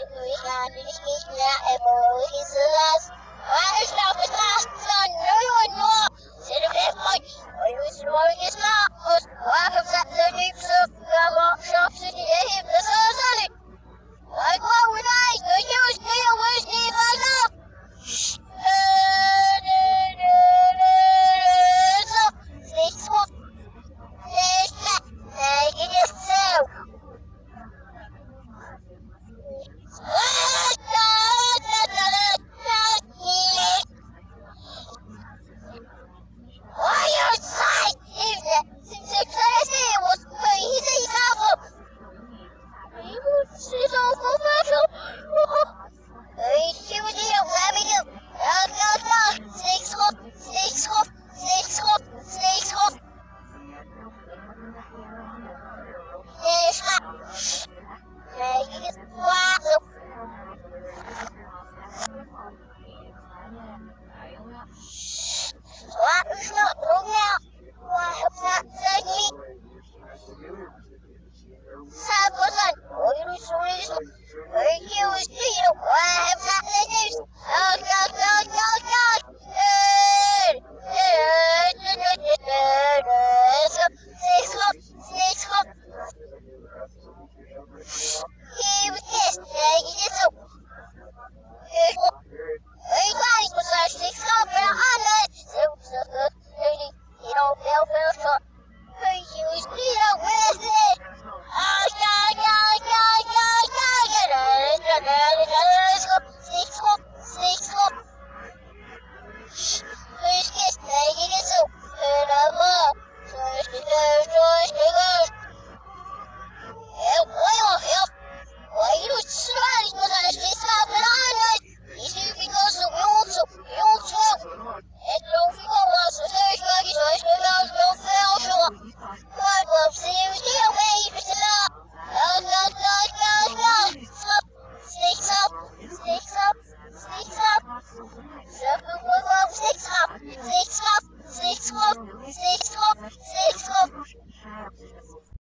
zwischendurch habe ich nicht mehr Emojis, weil ich laufe Straßen, sondern 是一首佛 he was pissed. Uh, he did so. Everybody's of uh, six up and I'm not. So, so, so, you know, fell, fell, so. He was, you know, with it. Oh, yeah, yeah, yeah, yeah, yeah, yeah, yeah, yeah, yeah, Six up, six up. He was pissed. Uh, he did so. And I'm up. So, so, so, so,